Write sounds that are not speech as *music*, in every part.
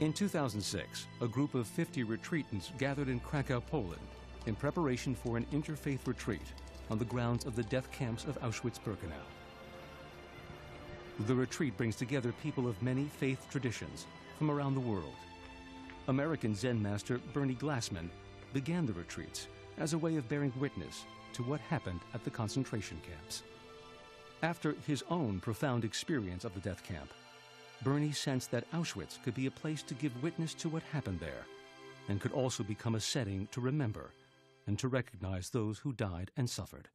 In 2006, a group of 50 retreatants gathered in Krakow, Poland, in preparation for an interfaith retreat on the grounds of the death camps of Auschwitz-Birkenau. The retreat brings together people of many faith traditions from around the world. American Zen master Bernie Glassman began the retreats as a way of bearing witness to what happened at the concentration camps. After his own profound experience of the death camp, Bernie sensed that Auschwitz could be a place to give witness to what happened there and could also become a setting to remember and to recognize those who died and suffered.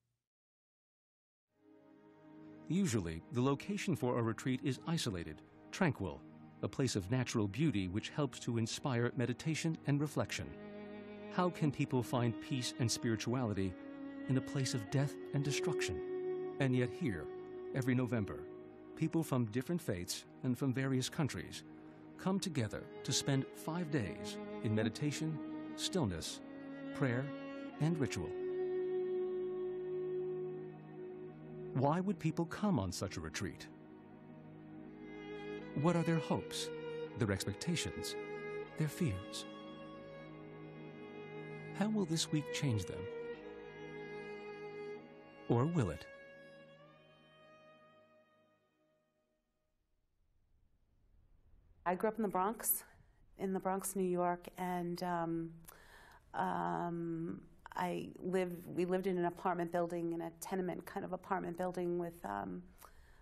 Usually, the location for a retreat is isolated, tranquil, a place of natural beauty which helps to inspire meditation and reflection. How can people find peace and spirituality in a place of death and destruction? And yet here, every November, people from different faiths and from various countries come together to spend five days in meditation, stillness, prayer, and ritual. Why would people come on such a retreat? What are their hopes, their expectations, their fears? How will this week change them? Or will it? I grew up in the Bronx, in the Bronx, New York, and um, um, I lived. We lived in an apartment building, in a tenement kind of apartment building with um,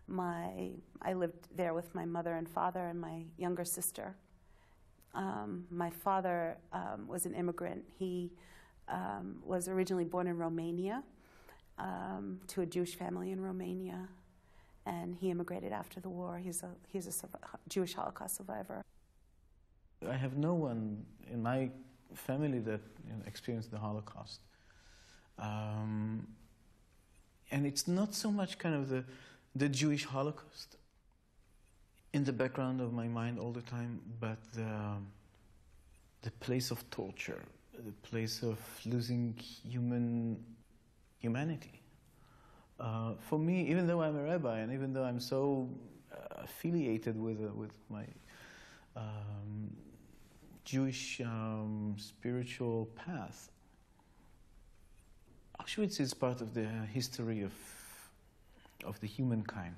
my. I lived there with my mother and father and my younger sister. Um, my father um, was an immigrant. He um, was originally born in Romania um, to a Jewish family in Romania, and he immigrated after the war. He's a he's a Jewish Holocaust survivor. I have no one in my family that you know, experienced the Holocaust. Um, and it's not so much kind of the, the Jewish Holocaust in the background of my mind all the time, but the, the place of torture, the place of losing human humanity. Uh, for me, even though I'm a rabbi and even though I'm so uh, affiliated with, uh, with my um, Jewish um, spiritual path. Auschwitz is part of the history of, of the humankind.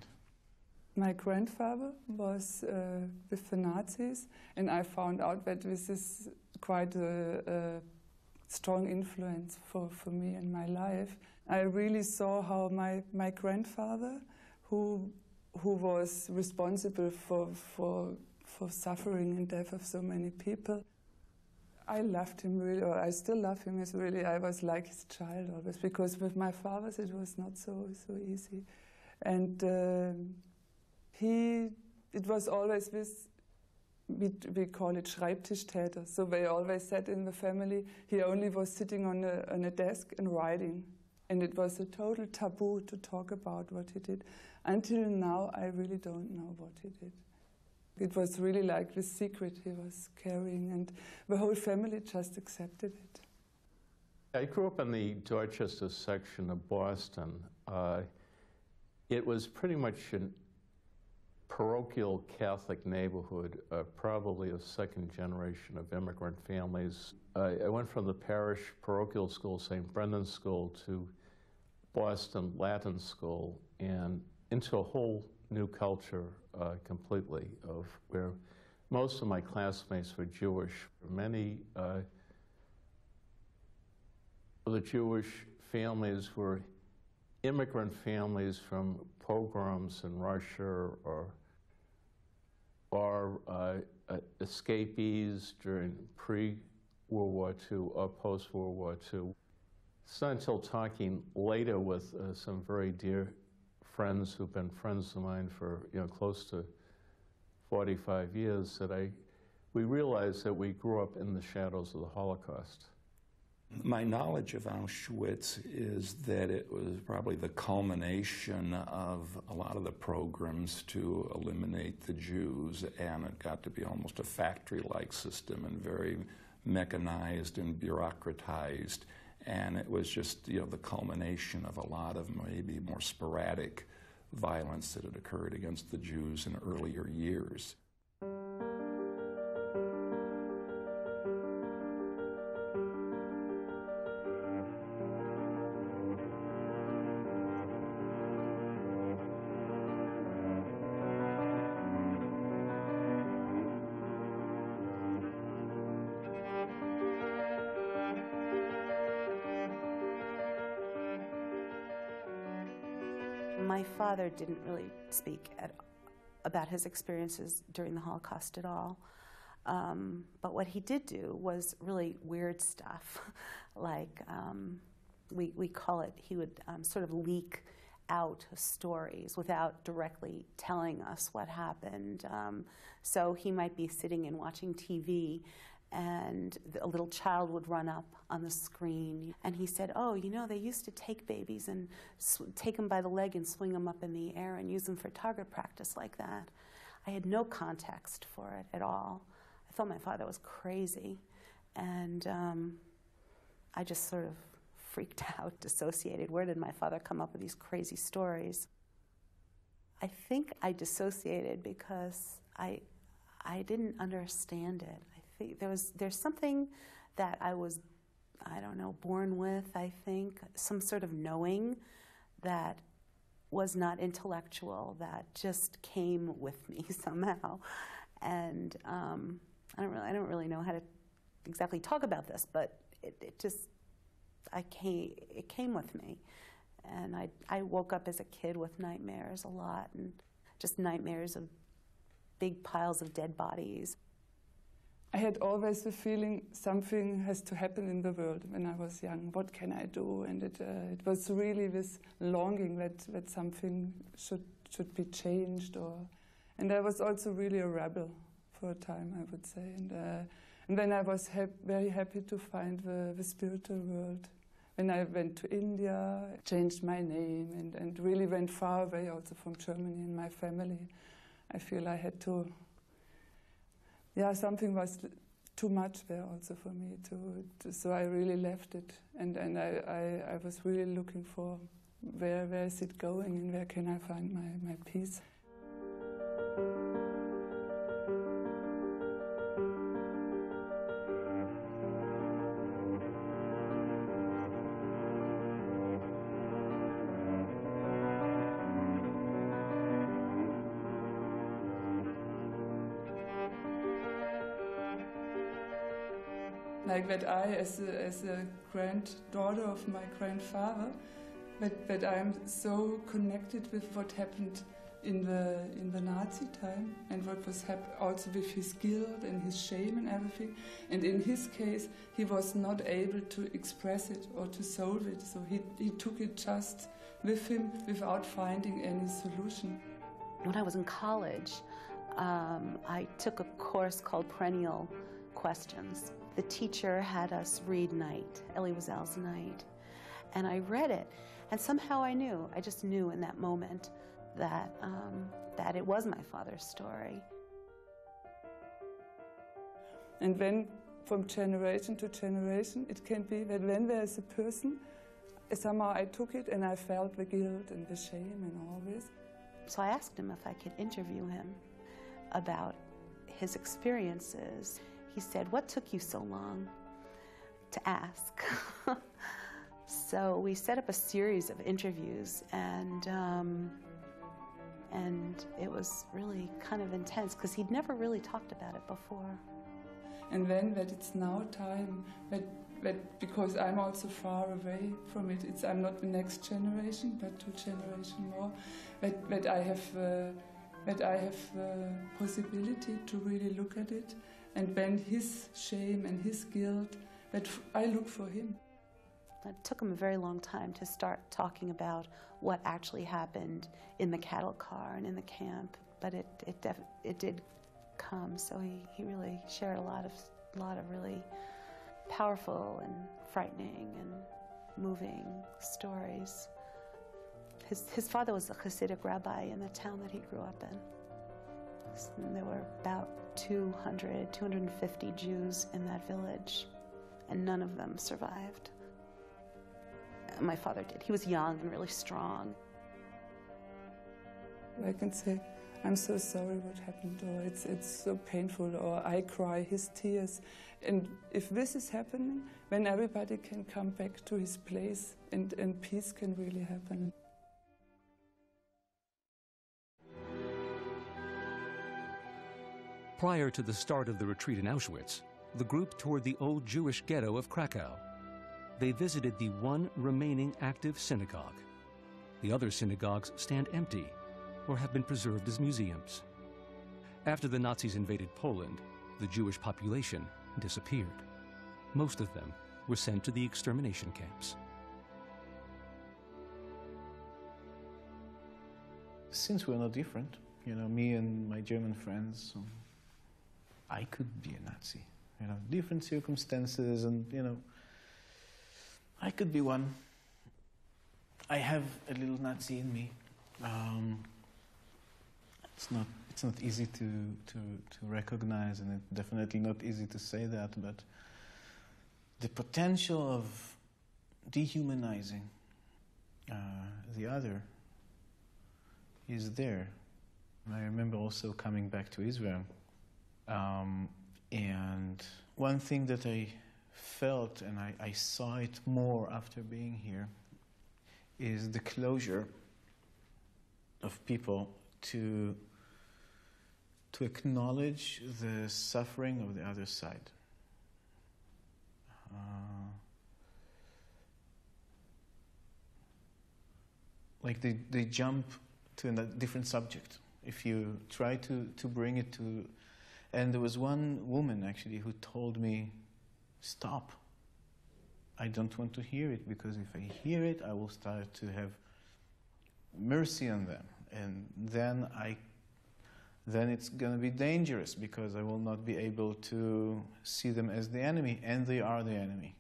My grandfather was uh, with the Nazis, and I found out that this is quite a, a strong influence for, for me in my life. I really saw how my, my grandfather, who, who was responsible for, for for suffering and death of so many people. I loved him really, or I still love him. As really, I was like his child always, because with my fathers it was not so so easy, and uh, he, it was always this. We, we call it Schreibtischtäter. So they always said in the family he only was sitting on a, on a desk and writing. And it was a total taboo to talk about what he did. Until now, I really don't know what he did. It was really like the secret he was carrying, and the whole family just accepted it. I grew up in the Dorchester section of Boston. Uh, it was pretty much a parochial Catholic neighborhood, uh, probably a second generation of immigrant families. Uh, I went from the parish parochial school, St. Brendan's School, to Boston Latin School, and into a whole new culture uh, completely of where most of my classmates were Jewish. Many uh, of the Jewish families were immigrant families from pogroms in Russia or or uh, uh escapees during pre-World War II or post-World War II. It's not until talking later with uh, some very dear friends who've been friends of mine for you know close to 45 years that I we realized that we grew up in the shadows of the Holocaust. My knowledge of Auschwitz is that it was probably the culmination of a lot of the programs to eliminate the Jews, and it got to be almost a factory like system and very mechanized and bureaucratized. And it was just you know the culmination of a lot of maybe more sporadic violence that had occurred against the Jews in earlier years. My father didn't really speak at, about his experiences during the Holocaust at all. Um, but what he did do was really weird stuff, *laughs* like um, we, we call it, he would um, sort of leak out stories without directly telling us what happened. Um, so he might be sitting and watching TV, and a little child would run up on the screen. And he said, Oh, you know, they used to take babies and take them by the leg and swing them up in the air and use them for target practice like that. I had no context for it at all. I thought my father was crazy. And um, I just sort of freaked *laughs* out, dissociated. Where did my father come up with these crazy stories? I think I dissociated because I, I didn't understand it. Think there was there's something that I was, I don't know, born with. I think some sort of knowing that was not intellectual, that just came with me *laughs* somehow, and um, I don't really I don't really know how to exactly talk about this, but it, it just I came, it came with me. And I, I woke up as a kid with nightmares a lot, and just nightmares of big piles of dead bodies. I had always the feeling something has to happen in the world when I was young. What can I do? And it, uh, it was really this longing that, that something should, should be changed. Or, and I was also really a rebel for a time, I would say. And, uh, and then I was hap- very happy to find the, the spiritual world when I went to India, changed my name, and, and really went far away also from Germany and my family, I feel I had to, yeah, something was too much there also for me. To, to so I really left it, and, and I, I, I was really looking for where, where is it going and where can I find my, my peace. Like that I, as a, as a granddaughter of my grandfather, that, that I'm so connected with what happened in the in the Nazi time and what was hap- also with his guilt and his shame and everything. And in his case, he was not able to express it or to solve it, so he, he took it just with him without finding any solution. When I was in college, um, I took a course called Perennial Questions. The teacher had us read Night, Elie Wiesel's Night, and I read it, and somehow I knew, I just knew in that moment that, um, that it was my father's story. And then, from generation to generation, it can be that when there is a person, somehow I took it and I felt the guilt and the shame and all this. So I asked him if I could interview him about his experiences. He said, What took you so long to ask? *laughs* so we set up a series of interviews, and, um, and it was really kind of intense because he'd never really talked about it before. And then that it's now time that, that because I'm also far away from it, it's I'm not the next generation, but two generations more, that, that I have uh, that I have the possibility to really look at it and bend his shame and his guilt, that I look for him. It took him a very long time to start talking about what actually happened in the cattle car and in the camp, but it it, def- it did come. So he, he really shared a lot of a lot of really powerful and frightening and moving stories. His his father was a Hasidic rabbi in the town that he grew up in. And there were about 200, 250 Jews in that village, and none of them survived. My father did. He was young and really strong. I can say, I'm so sorry what happened, or it's, it's so painful, or I cry his tears. And if this is happening, then everybody can come back to his place and, and peace can really happen. Prior to the start of the retreat in Auschwitz, the group toured the old Jewish ghetto of Krakow. They visited the one remaining active synagogue. The other synagogues stand empty or have been preserved as museums. After the Nazis invaded Poland, the Jewish population disappeared. Most of them were sent to the extermination camps. Since we're not different, you know, me and my German friends, um, I could be a Nazi. You know, different circumstances, and you know, I could be one. I have a little Nazi in me. Um, it's not it's not easy to, to, to recognize, and it's definitely not easy to say that, but the potential of dehumanizing uh, the other is there. I remember also coming back to Israel, um, and one thing that I felt, and I, I saw it more after being here, is the closure of people to to acknowledge the suffering of the other side. Uh, like they, they jump to a different subject. If you try to, to bring it to. And there was one woman actually who told me, Stop. I don't want to hear it because if I hear it, I will start to have mercy on them. And then I then it's going to be dangerous because I will not be able to see them as the enemy, and they are the enemy.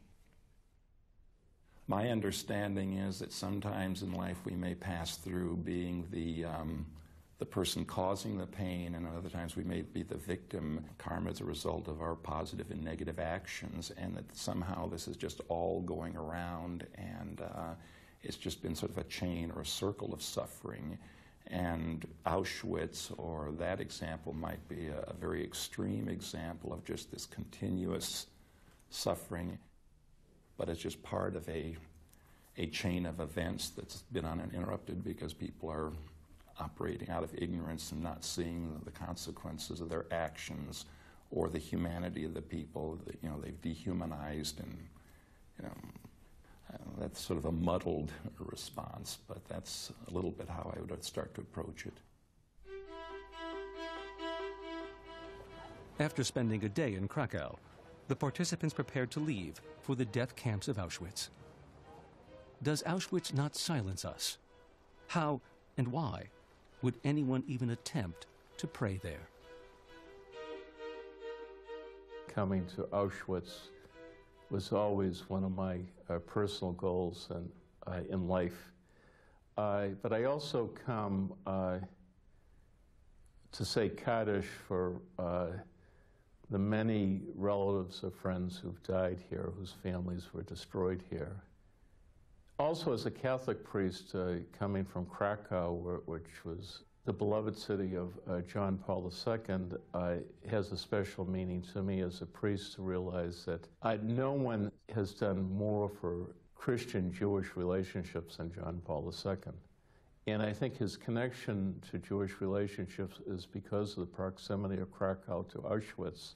My understanding is that sometimes in life we may pass through being the, um, the person causing the pain, and other times we may be the victim, karma as a result of our positive and negative actions, and that somehow this is just all going around, and uh, it's just been sort of a chain or a circle of suffering. And Auschwitz, or that example, might be a, very extreme example of just this continuous suffering, but it's just part of a, a chain of events that's been uninterrupted because people are operating out of ignorance and not seeing the consequences of their actions or the humanity of the people. You know, they've dehumanized and, you know, uh, that's sort of a muddled response, but that's a little bit how I would start to approach it. After spending a day in Krakow, the participants prepared to leave for the death camps of Auschwitz. Does Auschwitz not silence us? How and why would anyone even attempt to pray there? Coming to Auschwitz was always one of my uh, personal goals in, uh, in life. Uh, but I also come uh, to say Kaddish for uh, the many relatives or friends who've died here, whose families were destroyed here. Also, as a Catholic priest uh, coming from Krakow, which was the beloved city of uh, John Paul II uh, has a special meaning to me as a priest to realize that uh, no one has done more for Christian Jewish relationships than John Paul II. And I think his connection to Jewish relationships is because of the proximity of Krakow to Auschwitz,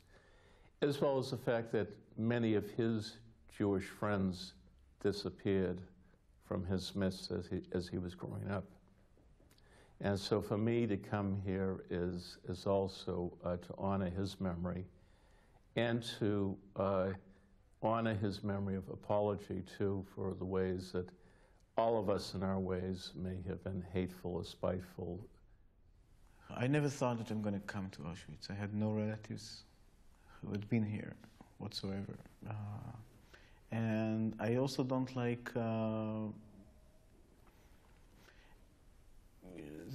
as well as the fact that many of his Jewish friends disappeared from his midst as he, as he was growing up. And so for me to come here is, is also uh, to honor his memory and to uh, honor his memory of apology, too, for the ways that all of us in our ways may have been hateful or spiteful. I never thought that I'm going to come to Auschwitz. I had no relatives who had been here whatsoever. Uh, and I also don't like uh,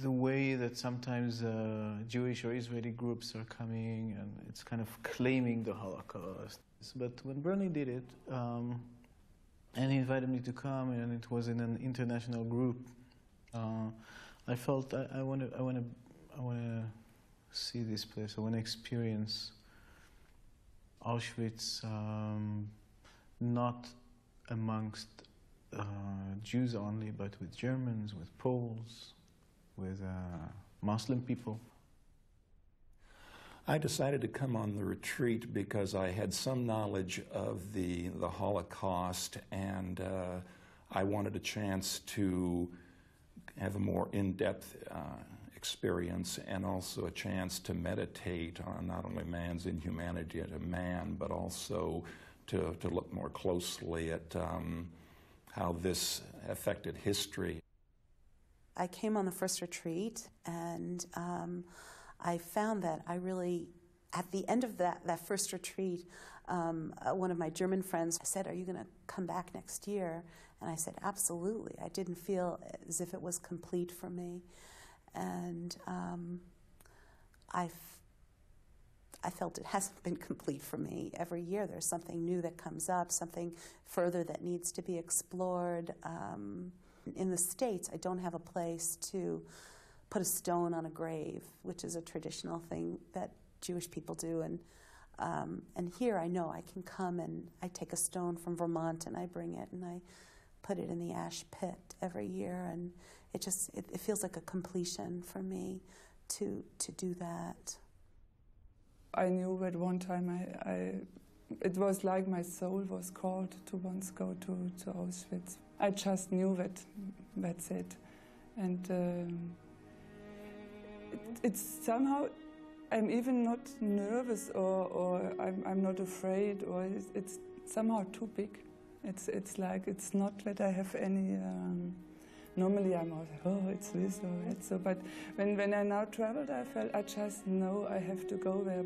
the way that sometimes uh, Jewish or Israeli groups are coming and it's kind of claiming the Holocaust. But when Bernie did it, um, and he invited me to come, and it was in an international group, uh, I felt I want to, I want to, I want to see this place. I want to experience Auschwitz, um, not amongst uh, Jews only, but with Germans, with Poles, with uh, Muslim people. I decided to come on the retreat because I had some knowledge of the, the Holocaust and uh, I wanted a chance to, have a more in-depth uh, experience and also a chance to meditate on not only man's inhumanity a man, but also to, to look more closely at um, how this affected history. I came on the first retreat and um, I found that I really, at the end of that, that first retreat, um, uh, one of my German friends said, Are you going to come back next year? And I said, Absolutely. I didn't feel as if it was complete for me. And um, I I felt it hasn't been complete for me. Every year there's something new that comes up, something further that needs to be explored. Um, in the States, I don't have a place to put a stone on a grave, which is a traditional thing that Jewish people do. And, um, and here I know I can come and I take a stone from Vermont and I bring it and I put it in the ash pit every year. And it just it, it feels like a completion for me to, to do that. I knew at one time I, I, it was like my soul was called to once go to, to Auschwitz. I just knew that that's it. And um, it, it's somehow, I'm even not nervous or, or I'm, I'm not afraid or it's, it's somehow too big. It's, it's like, it's not that I have any, um, normally I'm always, oh, it's this or that. So, but when, when I now traveled, I felt I just know I have to go there.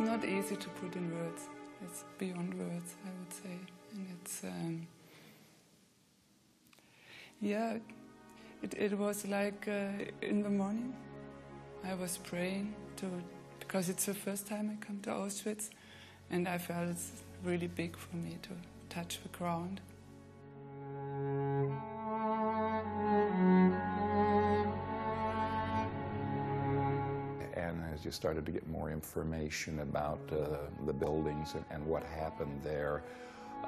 It's not easy to put in words. It's beyond words, I would say. And it's, um, yeah, it, it was like uh, in the morning, I was praying to, because it's the first time I come to Auschwitz. And I felt it's really big for me to touch the ground. Started to get more information about uh, the buildings and, and what happened there,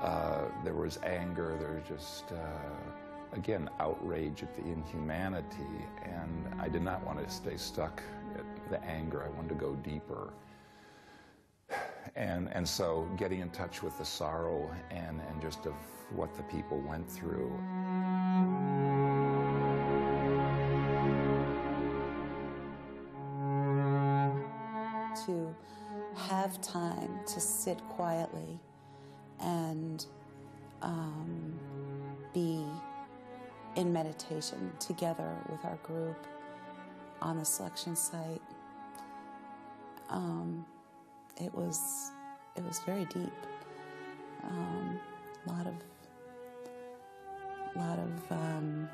uh, there was anger, there was just, uh, again, outrage at the inhumanity. And I did not want to stay stuck at the anger, I wanted to go deeper. And, and so getting in touch with the sorrow and, and just of what the people went through. Sit quietly and um, be in meditation together with our group on the selection site. Um, it was it was very deep. Um, a lot of lot of um,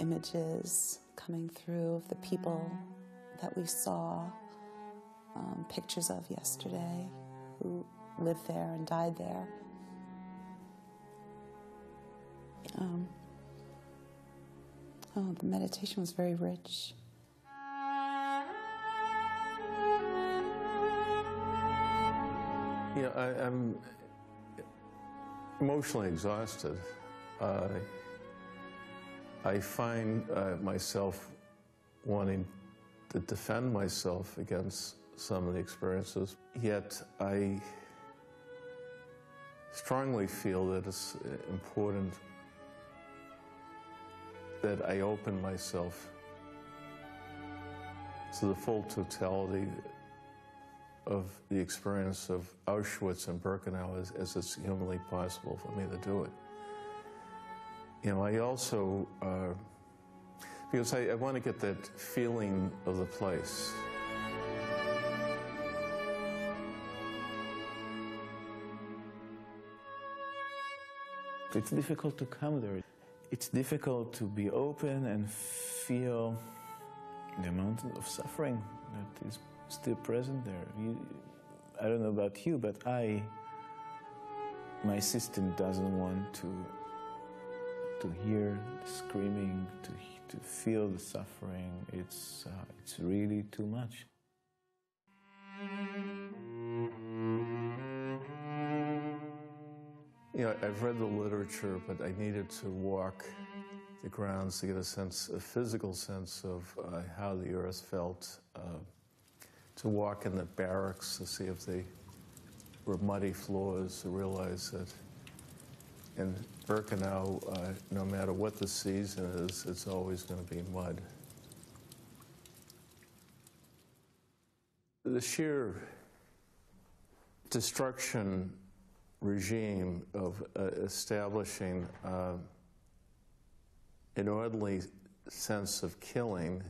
images coming through of the people that we saw um, pictures of yesterday who lived there and died there. Um, oh, the meditation was very rich. You know, I, I'm emotionally exhausted. Uh, I find uh, myself wanting to defend myself against some of the experiences, yet I strongly feel that it's important that I open myself to the full totality of the experience of Auschwitz and Birkenau as, as it's humanly possible for me to do it. You know, I also, uh, because I, I want to get that feeling of the place. It's difficult to come there. It's difficult to be open and feel the amount of suffering that is still present there. You, I don't know about you, but I, my system doesn't want to to hear the screaming, to to feel the suffering. It's uh, it's really too much. You know, I've read the literature, but I needed to walk the grounds to get a sense, a physical sense of uh, how the earth felt. Uh, to walk in the barracks to see if they were muddy floors, to realize that in Birkenau, uh, no matter what the season is, it's always going to be mud. The sheer destruction regime of uh, establishing uh, an orderly sense of killing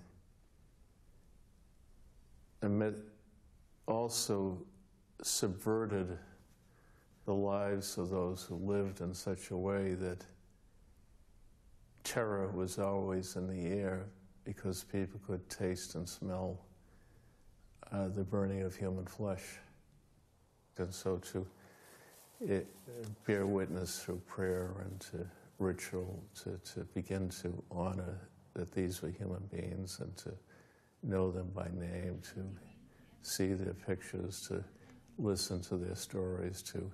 amid also subverted the lives of those who lived in such a way that terror was always in the air because people could taste and smell uh, the burning of human flesh. And so to it, bear witness through prayer and to ritual, to, to begin to honor that these were human beings and to know them by name, to see their pictures, to listen to their stories, to,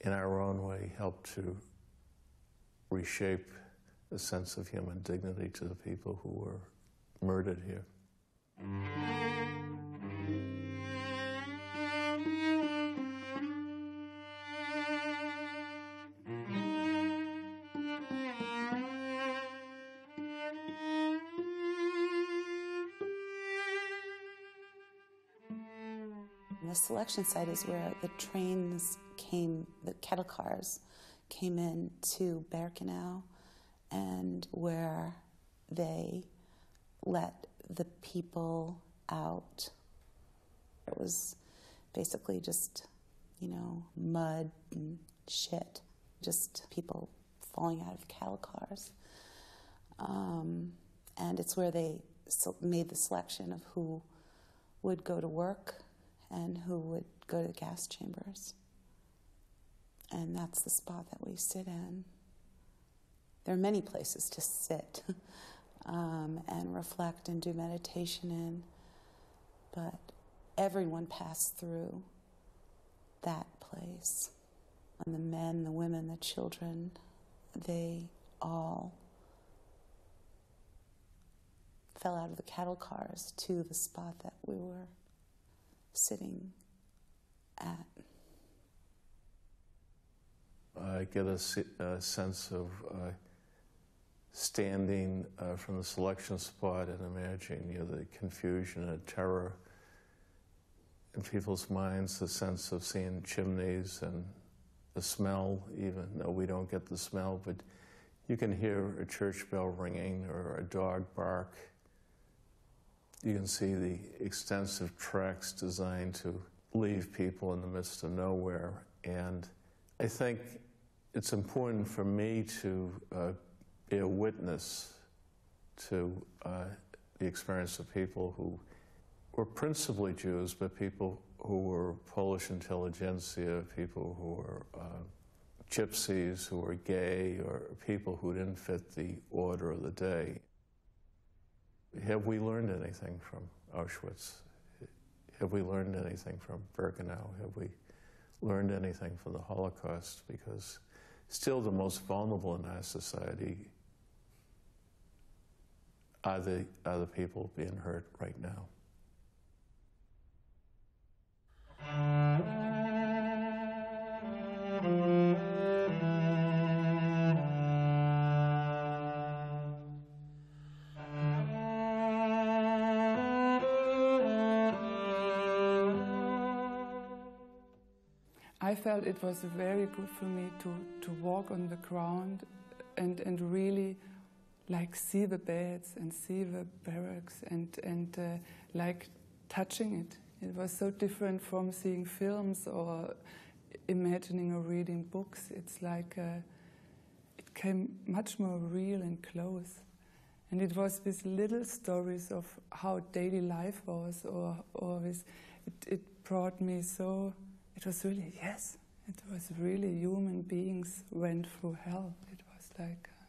in our own way, help to reshape a sense of human dignity to the people who were murdered here. Selection site is where the trains came, the cattle cars came in to Birkenau and where they let the people out. It was basically just, you know, mud and shit, just people falling out of cattle cars. Um, and it's where they made the selection of who would go to work and who would go to the gas chambers. And that's the spot that we sit in. There are many places to sit *laughs* um, and reflect and do meditation in, but everyone passed through that place. And the men, the women, the children, they all fell out of the cattle cars to the spot that we were sitting at. I get a, a sense of uh, standing uh, from the selection spot and imagining you know, the confusion and terror in people's minds, the sense of seeing chimneys and the smell, even though we don't get the smell, but you can hear a church bell ringing or a dog bark. You can see the extensive tracks designed to leave people in the midst of nowhere. And I think it's important for me to uh, be a witness to uh, the experience of people who were principally Jews, but people who were Polish intelligentsia, people who were uh, gypsies, who were gay, or people who didn't fit the order of the day. Have we learned anything from Auschwitz? Have we learned anything from Birkenau? Have we learned anything from the Holocaust? Because still the most vulnerable in our society are the, are the people being hurt right now. I felt it was very good for me to, to walk on the ground and, and really like see the beds and see the barracks and, and uh, like touching it. It was so different from seeing films or imagining or reading books. It's like uh, it came much more real and close. And it was these little stories of how daily life was, or, or with, it, it brought me so it was really, yes, it was really human beings went through hell. It was like, uh,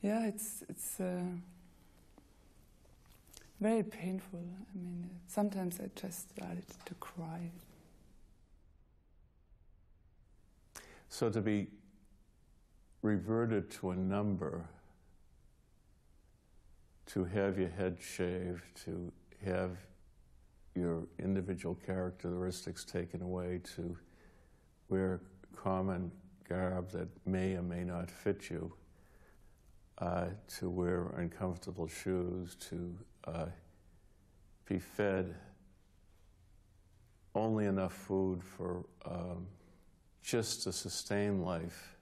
yeah, it's, it's uh, very painful. I mean, sometimes I just started to cry. So to be reverted to a number, to have your head shaved, to have your individual characteristics taken away to wear common garb that may or may not fit you, uh, to wear uncomfortable shoes, to uh, be fed only enough food for um, just to sustain life,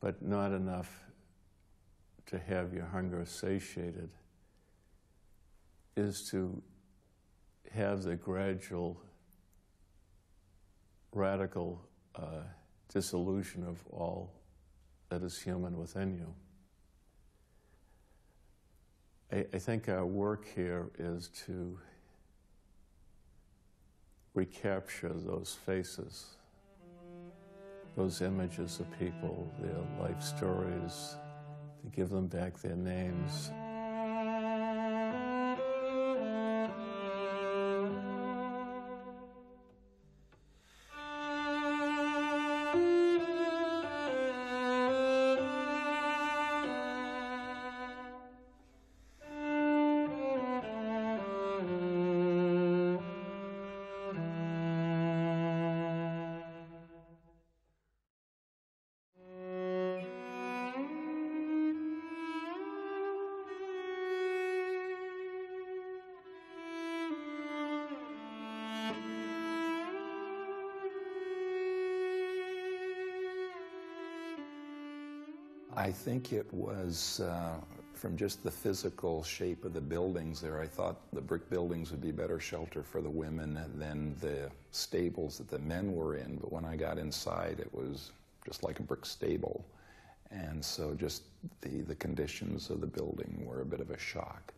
but not enough to have your hunger satiated, is to have the gradual, radical uh, dissolution of all that is human within you. I, I think our work here is to recapture those faces, those images of people, their life stories, to give them back their names. I think it was uh, from just the physical shape of the buildings there. I thought the brick buildings would be better shelter for the women than the stables that the men were in. But when I got inside, it was just like a brick stable. And so just the, the conditions of the building were a bit of a shock.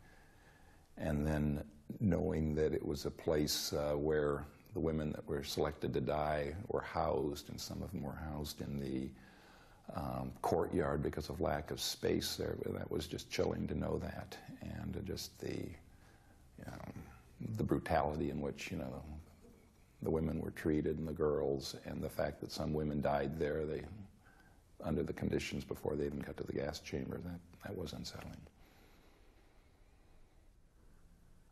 And then knowing that it was a place uh, where the women that were selected to die were housed, and some of them were housed in the um, courtyard because of lack of space there. That was just chilling to know that, and just the you know, the brutality in which you know the women were treated and the girls, and the fact that some women died there. They under the conditions before they even got to the gas chamber. That that was unsettling.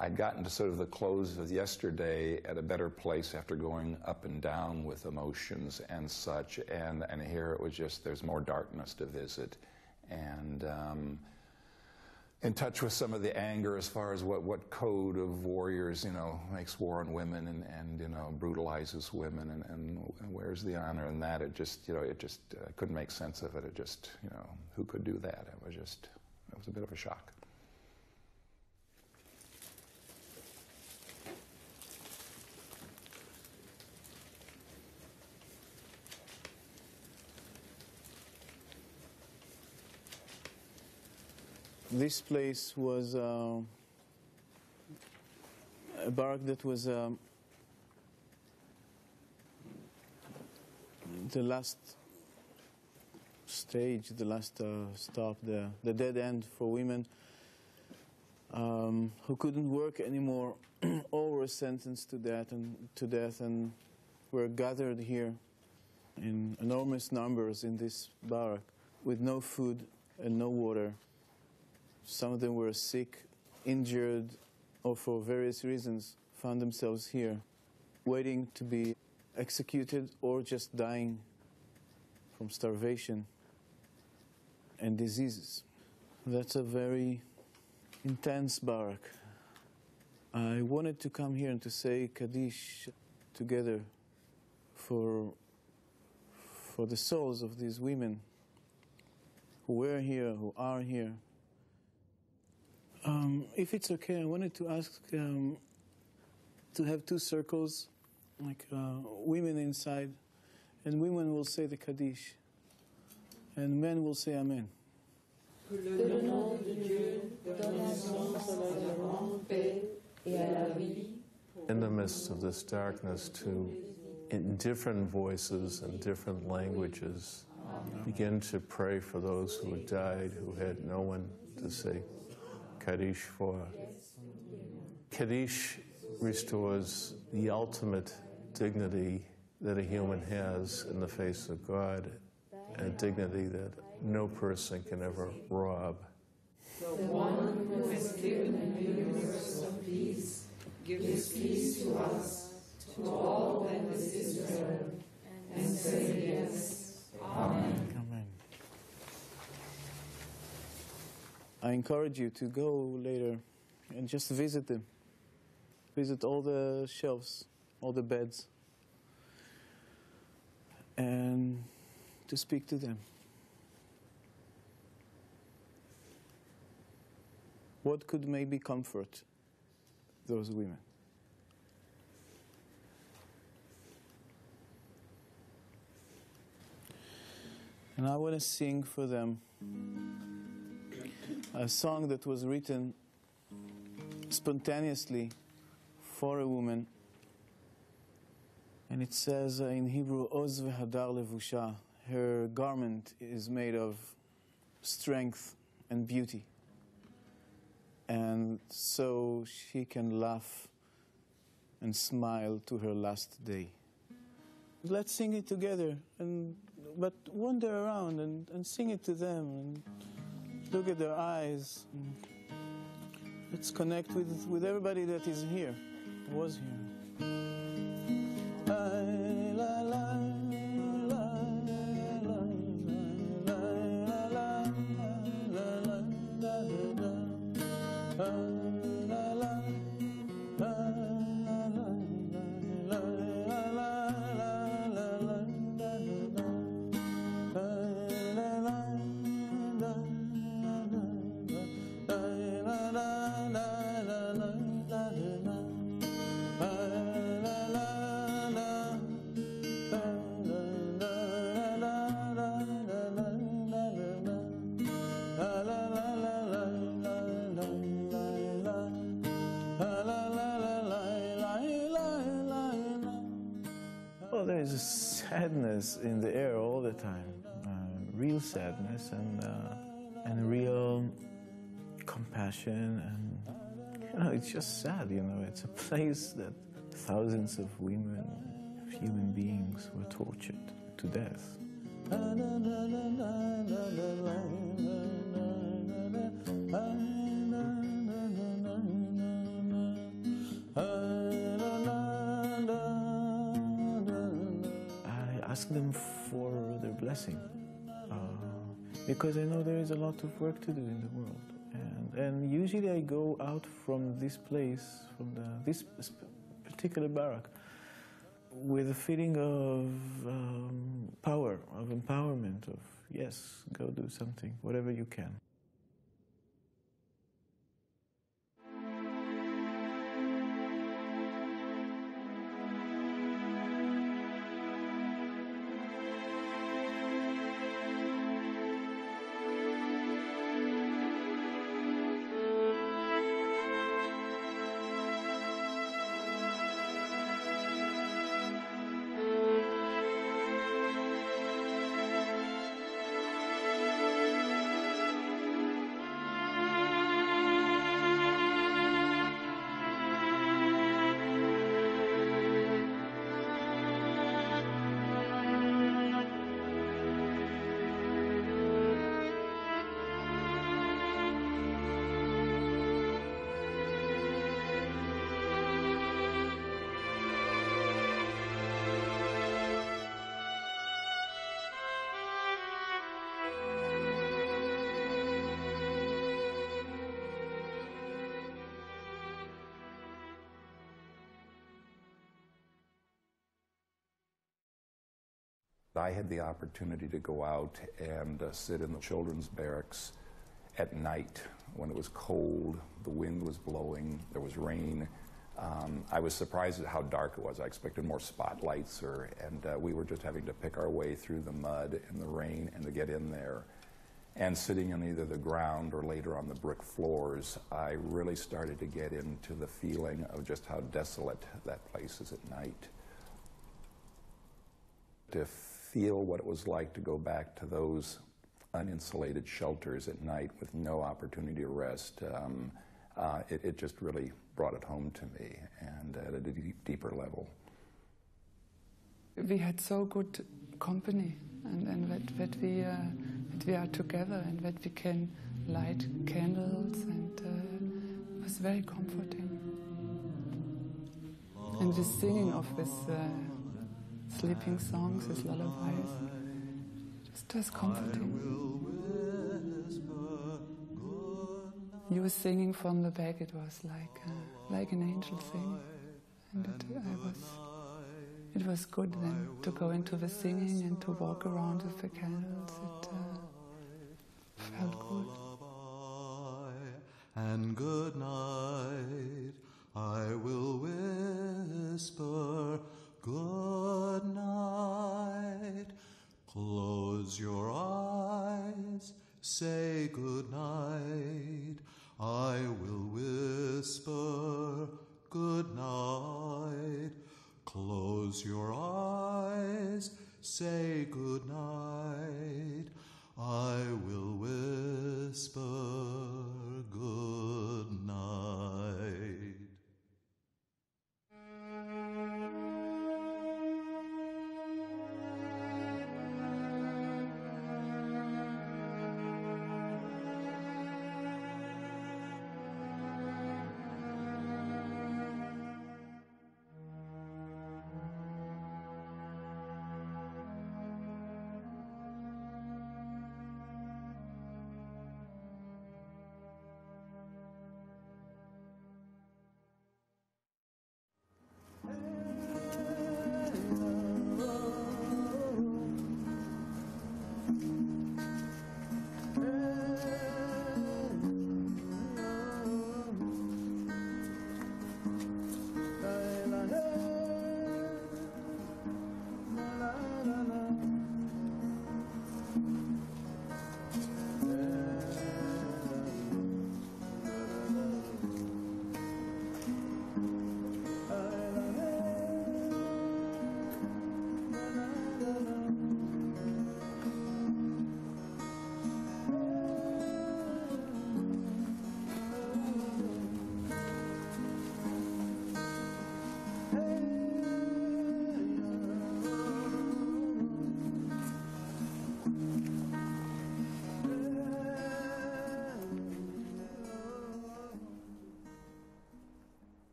I'd gotten to sort of the close of yesterday at a better place after going up and down with emotions and such. And, and here it was just, there's more darkness to visit. And um, in touch with some of the anger as far as what, what code of warriors, you know, makes war on women and, and you know, brutalizes women and, and where's the honor in that? It just, you know, it just uh, couldn't make sense of it. It just, you know, who could do that? It was just, it was a bit of a shock. This place was uh, a barrack that was um, the last stage, the last uh, stop, the, the dead end for women um, who couldn't work anymore. *clears throat* All were sentenced to death and to death, and were gathered here in enormous numbers in this barrack with no food and no water. Some of them were sick, injured, or for various reasons found themselves here, waiting to be executed or just dying from starvation and diseases. That's a very intense barrack. I wanted to come here and to say Kaddish together for, for the souls of these women who were here, who are here. Um, if it's okay, I wanted to ask um, to have two circles, like uh, women inside, and women will say the Kaddish, and men will say Amen. In the midst of this darkness, to in different voices and different languages, begin to pray for those who had died, who had no one to say Kaddish for. Kaddish restores the ultimate dignity that a human has in the face of God, and a dignity that no person can ever rob. The one who has given the universe of peace gives peace to us, to all that is Israel, and say yes. Amen. Amen. I encourage you to go later and just visit them. Visit all the shelves, all the beds, and to speak to them. What could maybe comfort those women? And I want to sing for them a song that was written spontaneously for a woman. And it says uh, in Hebrew, Oz v'hadar levusha. Her garment is made of strength and beauty. And so she can laugh and smile to her last day. Let's sing it together, and, but wander around and, and sing it to them. And, Look at their eyes. Let's connect with, with everybody that is here, was here. Sadness in the air all the time, uh, real sadness and uh, and real compassion and you know it's just sad. You know, it's a place that thousands of women, of human beings, were tortured to death. Ask them for their blessing uh, because I know there is a lot of work to do in the world. And, and usually I go out from this place, from the, this particular barrack, with a feeling of um, power, of empowerment, of yes, go do something, whatever you can. I had the opportunity to go out and uh, sit in the children's barracks at night when it was cold, the wind was blowing, there was rain. Um, I was surprised at how dark it was. I expected more spotlights, or, and uh, we were just having to pick our way through the mud and the rain and to get in there. And sitting on either the ground or later on the brick floors, I really started to get into the feeling of just how desolate that place is at night. To feel what it was like to go back to those uninsulated shelters at night with no opportunity to rest, um, uh, it, it, just really brought it home to me and at a deep, deeper level. We had so good company and, and that, that, we, uh, that we are together and that we can light candles and uh, it was very comforting. And the singing of this uh, sleeping songs, his lullabies. Just as comforting. You were singing from the back. It was like uh, like an angel singing, and it, I was. It was good then to go into the singing and to walk around with the candles. It uh, felt good. And good night, I will whisper Good night. Close your eyes. Say good night. I will whisper good night. Close your eyes. Say good night. I will whisper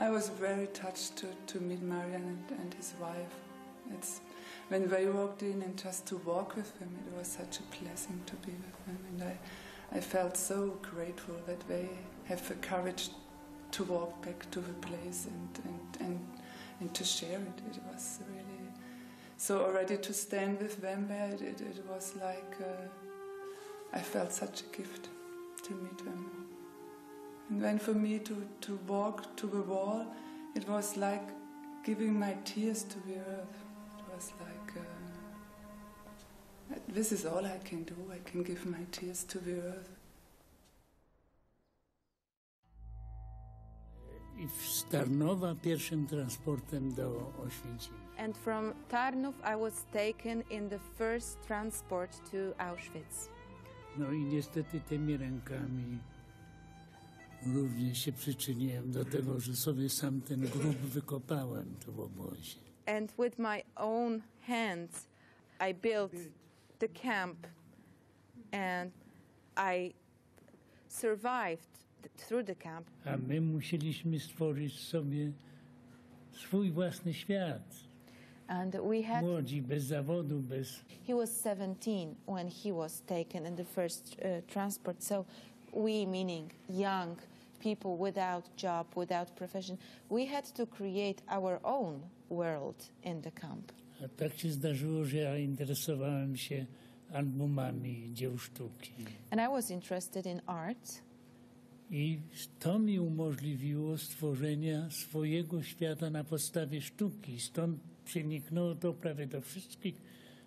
I was very touched to, to meet Marian and, and his wife. It's when they walked in and just to walk with him, it was such a blessing to be with them, and I, I felt so grateful that they have the courage to walk back to the place and, and, and, and to share it. It was really so already to stand with them there. It, it, it was like uh, I felt such a gift to meet them. And then for me to, to walk to the wall, it was like giving my tears to the earth. It was like, uh, this is all I can do. I can give my tears to the earth. I z Tarnowa pierwszym transportem do Oświęcimia. And from Tarnów, I was taken in the first transport to Auschwitz. No i niestety tymi rękami również się przyczyniłem do tego, że sobie sam ten grób wykopałem tu w obozie. And with my own hands, I built the camp and I survived th- through the camp. A my musieliśmy stworzyć sobie swój własny świat. And we had Młodzi, bez zawodu, bez... He was 17 when he was taken in the first uh, transport. So, we, meaning young people without job, without profession, we had to create our own world in the camp. A tak się zdarzyło, że ja interesowałem się albumami dzieł sztuki. And I was interested in art. I to mi umożliwiło stworzenia swojego świata na podstawie sztuki. Stąd przeniknęło to prawie do wszystkich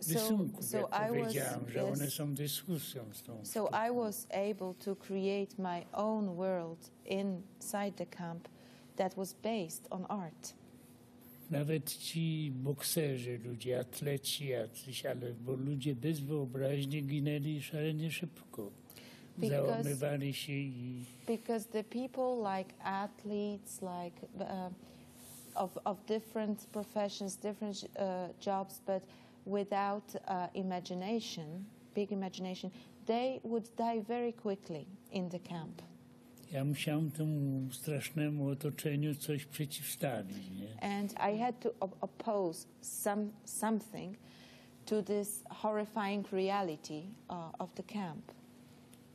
So- so I was- powiedziałam, że one yes. są dyskusją z tą So I was able to create my own world inside the camp that was based on art. Nawet ci bokserzy, ludzie, atleci jacyś, ale bo ludzie bez wyobraźni ginęli szalenie szybko. Załamywali się i because the people like athletes like uh, of, of different professions different uh, jobs but without uh, imagination big imagination they would die very quickly in the camp ja temu strasznemu otoczeniu coś przeciwstawić. Nie? and i had to op- oppose some something to this horrifying reality uh, of the camp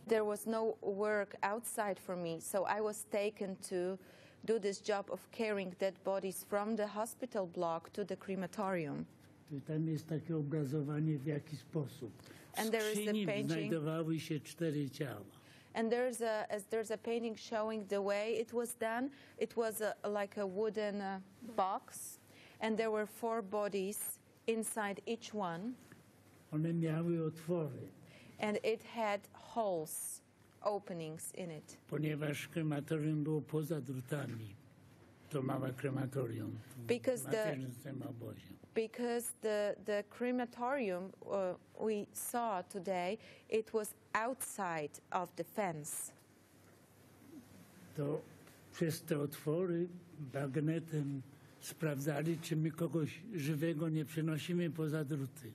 there was no work outside for me, so I was taken to do this job of carrying dead bodies from the hospital block to the crematorium. Tu Tam jest takie obrazowanie w jaki sposób. W And there is a skrzyni painting- znajdowały się cztery ciała. And there's a as there's a painting showing the way it was done. It was a, like a wooden uh, box, and there were four bodies inside each one, One miały otwory, and it had holes, openings in it. ponieważ krematorium było poza drutami. To małe krematorium w Because the- macierzystym obozie. Because the, the crematorium uh, we saw today it was outside of the fence. To przez te otwory bagnetem sprawdzali, czy my kogoś żywego nie przenosimy poza druty.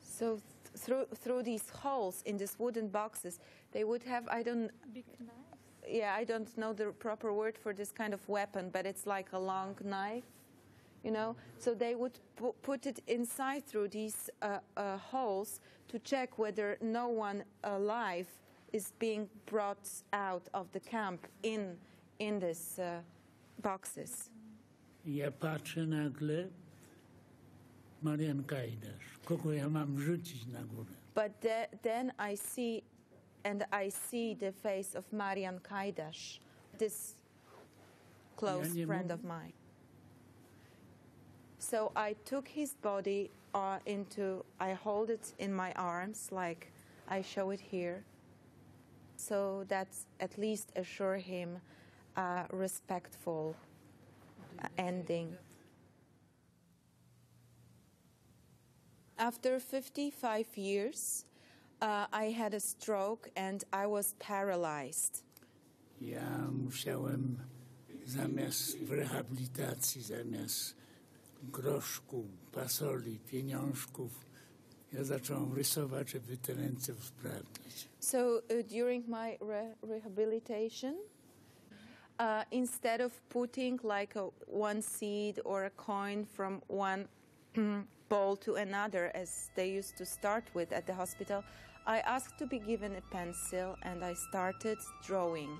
so th- through through these holes in these wooden boxes they would have i don't yeah i don't know the proper word for this kind of weapon but it's like a long knife you know so they would pu- put it inside through these uh, uh, holes to check whether no one alive is being brought out of the camp in in these uh, boxes ja patrzę nagle, kogo ja mam rzucić na górę? But the, then I see, and I see the face of Marian Kaidash, this close nie friend of mine. So I took his body uh, into, I hold it in my arms, like I show it here. So that at least assure him a respectful uh, ending. After 55 years, uh, I had a stroke and I was paralyzed. Ja musiałem zamiast w rehabilitacji, zamiast groszku, pasoli, pieniążków, ja zacząłem rysować, żeby te ręce usprawnić. So uh, during my re- rehabilitation, uh, instead of putting like a, one seed or a coin from one bowl to another, as they used to start with at the hospital, I asked to be given a pencil and I started drawing.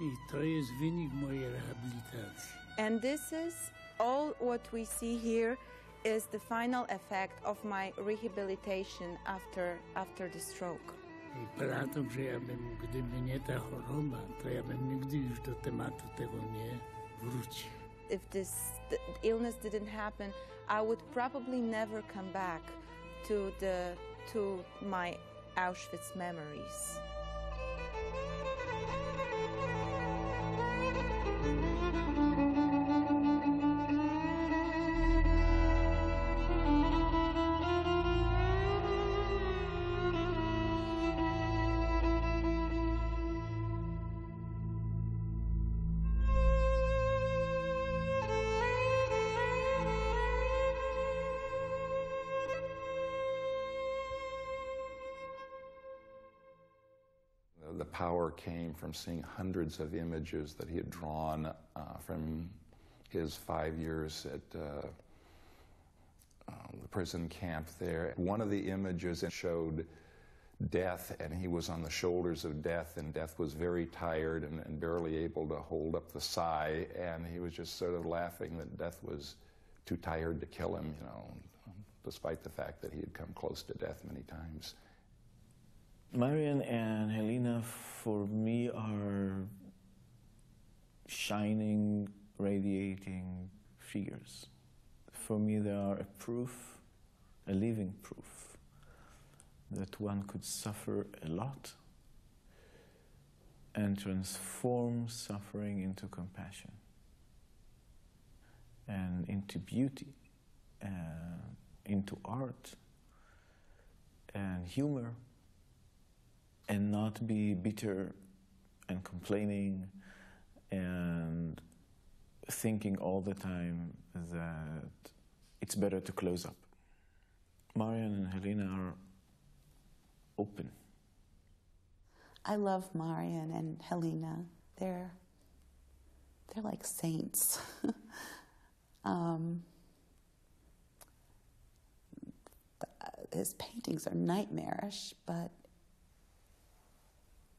I to jest wynik mojej rehabilitacji. And this is all what we see here is the final effect of my rehabilitation after, after the stroke. I pratom, że ja bym, gdyby nie ta choroba, to ja bym nigdy już do tematu tego nie wrócił. If this th- illness didn't happen, I would probably never come back to, the, to my Auschwitz memories. Came from seeing hundreds of images that he had drawn uh, from his five years at uh, uh, the prison camp there. One of the images showed death, and he was on the shoulders of death, and death was very tired and, and barely able to hold up the sigh, and he was just sort of laughing that death was too tired to kill him, you know, despite the fact that he had come close to death many times. Marian and Helena, for me, are shining, radiating figures. For me, they are a proof, a living proof, that one could suffer a lot and transform suffering into compassion and into beauty and into art and humor and not be bitter and complaining and thinking all the time that it's better to close up. Marian and Helena are open. I love Marian and Helena. They're they're like saints. *laughs* um, his paintings are nightmarish, but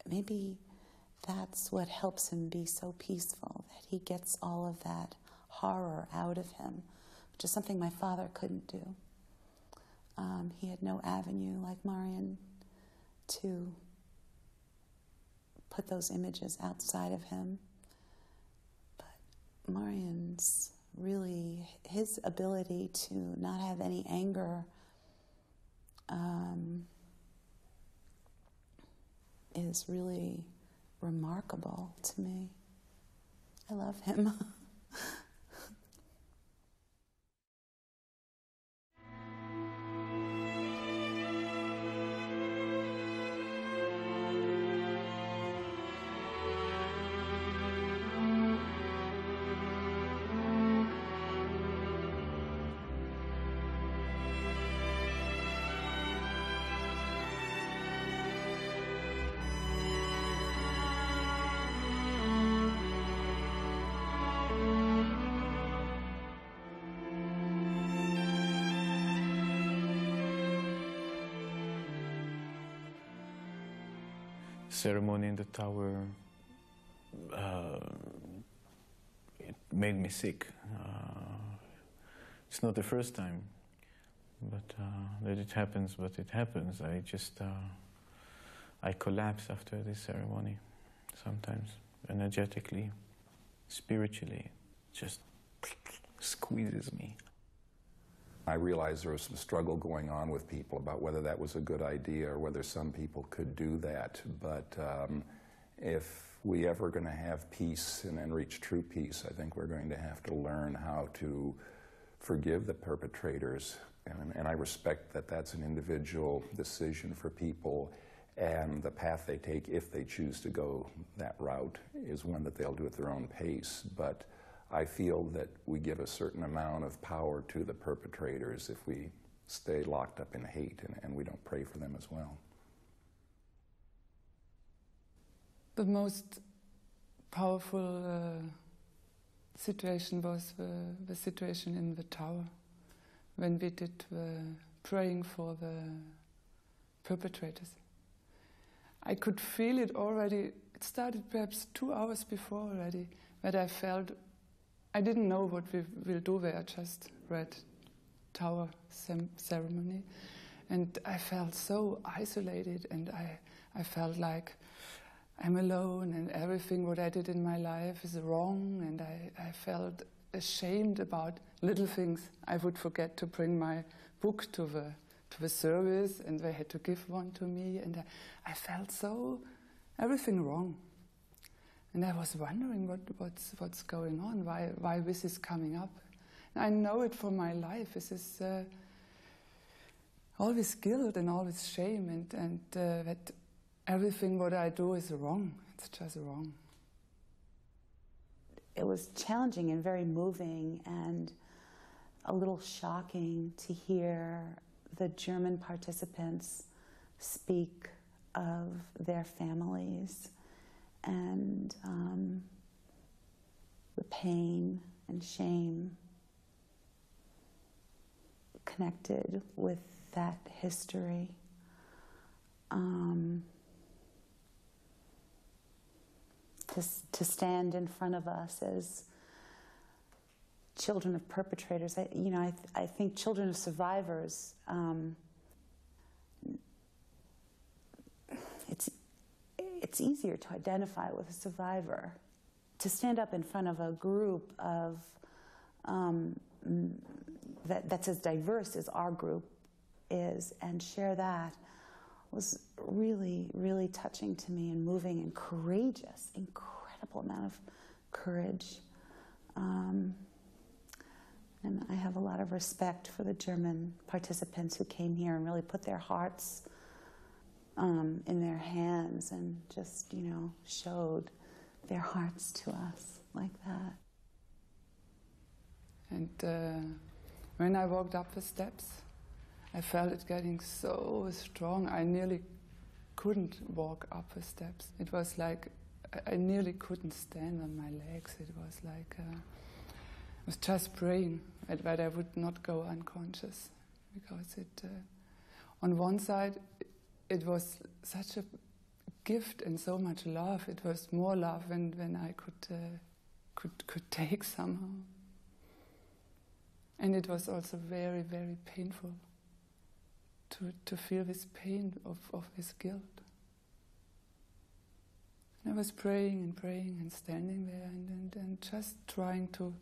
maybe that's what helps him be so peaceful that he gets all of that horror out of him, which is something my father couldn't do. Um, he had no avenue like Marian to put those images outside of him. But Marian's really, his ability to not have any anger um, is really remarkable to me. I love him. *laughs* ceremony in the tower uh, it made me sick. Uh, it's not the first time, but uh, that it happens. But it happens. I just uh, I collapse after this ceremony. Sometimes energetically, spiritually, just squeezes me. I realized there was some struggle going on with people about whether that was a good idea or whether some people could do that. But um, if we ever going to have peace and, and reach true peace, I think we're going to have to learn how to forgive the perpetrators. And, and I respect that that's an individual decision for people. And the path they take, if they choose to go that route, is one that they'll do at their own pace. But I feel that we give a certain amount of power to the perpetrators if we stay locked up in hate and, and we don't pray for them as well. The most powerful uh, situation was the, the situation in the tower when we did the praying for the perpetrators. I could feel it already. It started perhaps two hours before already, that I felt I didn't know what we will do there. I just read tower ceremony, and I felt so isolated, and I, I felt like I'm alone, and everything what I did in my life is wrong, and I, I felt ashamed about little things. I would forget to bring my book to the to the service, and they had to give one to me, and I, I felt so everything wrong. And I was wondering what, what's, what's going on, why, why this is coming up. I know it for my life. This is uh, always guilt and always shame, and, and uh, that everything what I do is wrong. It's just wrong. It was challenging and very moving and a little shocking to hear the German participants speak of their families and um, the pain and shame connected with that history. Um, to, to stand in front of us as children of perpetrators. I, you know, I, th- I think children of survivors. Um, it's it's easier to identify with a survivor. To stand up in front of a group of um, that, that's as diverse as our group is and share that was really, really touching to me and moving and courageous, incredible amount of courage. Um, and I have a lot of respect for the German participants who came here and really put their hearts um, in their hands and just, you know, showed their hearts to us like that. And uh, when I walked up the steps, I felt it getting so strong. I nearly couldn't walk up the steps. It was like I nearly couldn't stand on my legs. It was like uh, I was just praying that I would not go unconscious because it. Uh, on one side, it was such a gift and so much love. It was more love than, than I could, uh, could, could take somehow. And it was also very, very painful to, to feel this pain of, of this guilt. And I was praying and praying and standing there and, and, and just trying to,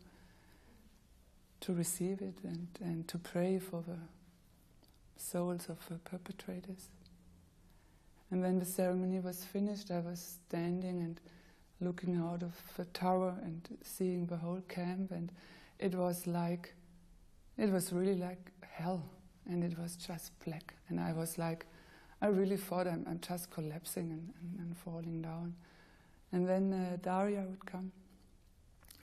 to receive it and, and to pray for the souls of the perpetrators. And when the ceremony was finished, I was standing and looking out of the tower and seeing the whole camp, and it was like, it was really like hell, and it was just black. And I was like, I really thought I'm, I'm just collapsing and, and, and, falling down. And then uh, Daria would come,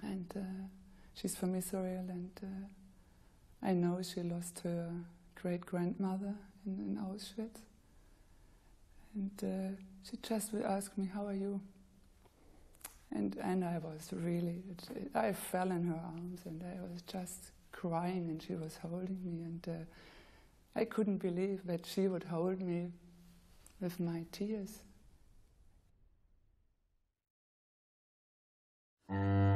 and uh, she's from Israel, and uh, I know she lost her great grandmother in, in Auschwitz. And uh, she just would ask me, How are you? And, and I was really, it, it, I fell in her arms and I was just crying and she was holding me. And uh, I couldn't believe that she would hold me with my tears. There's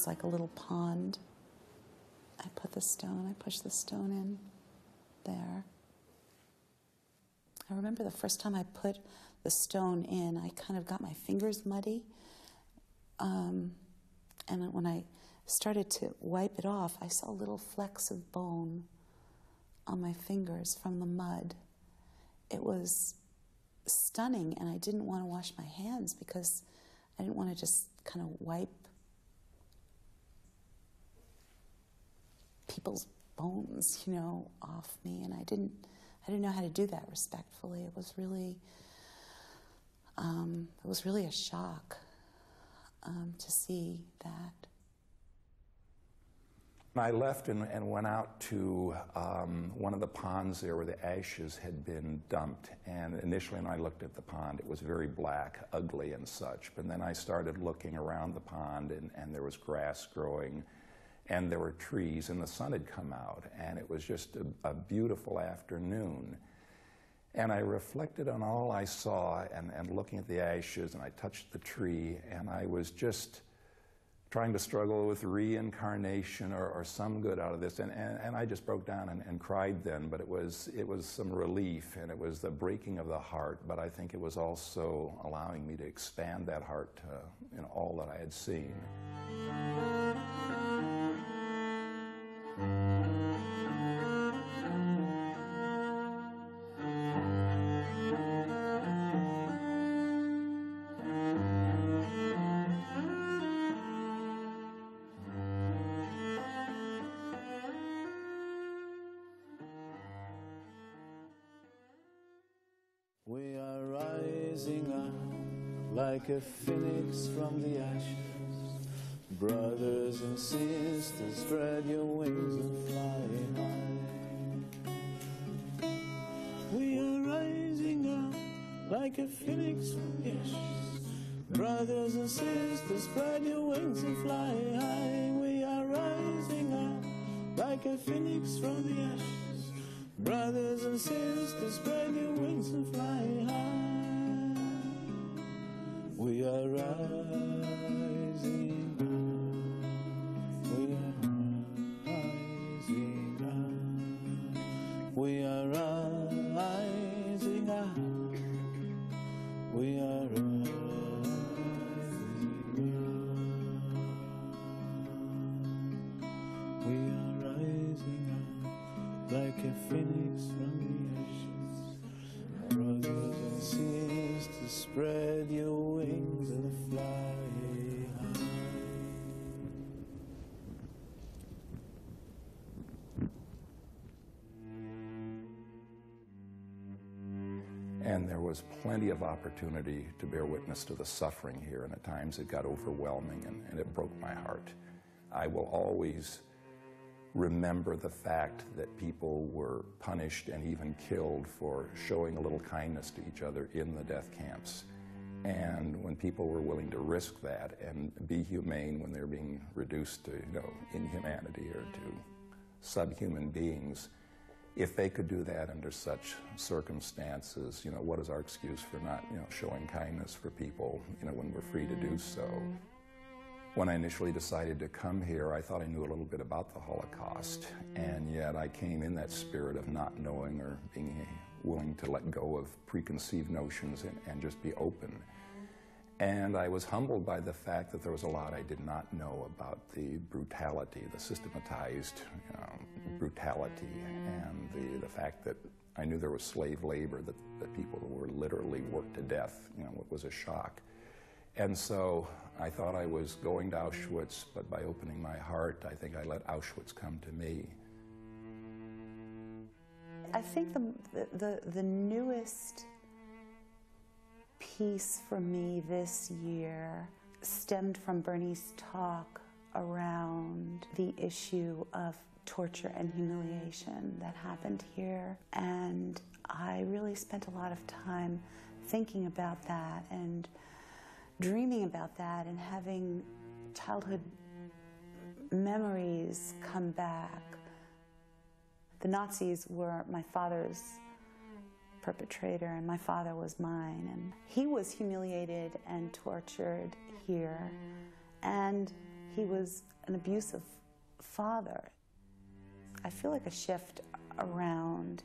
looks like a little pond. I put the stone, I push the stone in there. I remember the first time I put the stone in, I kind of got my fingers muddy. Um, and when I started to wipe it off, I saw little flecks of bone on my fingers from the mud. It was stunning, and I didn't want to wash my hands because I didn't want to just kind of wipe people's bones, you know, off me, and I didn't, I didn't know how to do that respectfully. It was really, um, it was really a shock um, to see that. I left and, and went out to um, one of the ponds there where the ashes had been dumped. And initially, when I looked at the pond, it was very black, ugly, and such. But then I started looking around the pond, and, and there was grass growing, and there were trees, and the sun had come out. And it was just a, a beautiful afternoon. And I reflected on all I saw and, and looking at the ashes, and I touched the tree, and I was just trying to struggle with reincarnation or, or some good out of this. And, and, and I just broke down and, and, cried then, but it was, it was some relief and it was the breaking of the heart. But I think it was also allowing me to expand that heart to know, all that I had seen. We are rising up like a phoenix from the ashes. Brothers and sisters, spread your wings and fly high. We are rising up like a phoenix from the ashes. Brothers and sisters, spread your wings and fly high. We are rising up like a phoenix from the ashes. Brothers and sisters, spread your wings and fly high. We are rising up. Plenty of opportunity to bear witness to the suffering here, and at times it got overwhelming and, and it broke my heart. I will always remember the fact that people were punished and even killed for showing a little kindness to each other in the death camps. And when people were willing to risk that and be humane when they're being reduced to, you know, inhumanity or to subhuman beings, if they could do that under such circumstances, you know, what is our excuse for not, you know, showing kindness for people, you know, when we're free to do so? Mm-hmm. When I initially decided to come here, I thought I knew a little bit about the Holocaust, and yet I came in that spirit of not knowing or being willing to let go of preconceived notions and, and just be open. And I was humbled by the fact that there was a lot I did not know about the brutality, the systematized you know, brutality, and the, the fact that I knew there was slave labor, that, that people were literally worked to death, you know, it was a shock. And so I thought I was going to Auschwitz, but by opening my heart, I think I let Auschwitz come to me. I think the, the, the newest piece for me this year stemmed from Bernie's talk around the issue of torture and humiliation that happened here. And I really spent a lot of time thinking about that and dreaming about that and having childhood memories come back. The Nazis were my father's perpetrator, and my father was mine. And he was humiliated and tortured here, and he was an abusive father. I feel like a shift around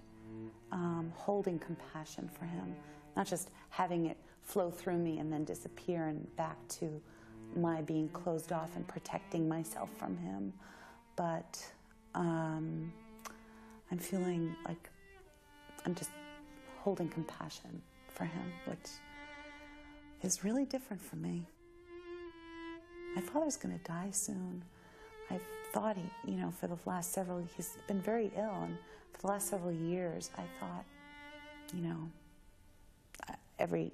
um, holding compassion for him, not just having it flow through me and then disappear and back to my being closed off and protecting myself from him, but um, I'm feeling like I'm just holding compassion for him, which is really different for me. My father's going to die soon. I thought he, you know, for the last several, he's been very ill, and for the last several years, I thought, you know, every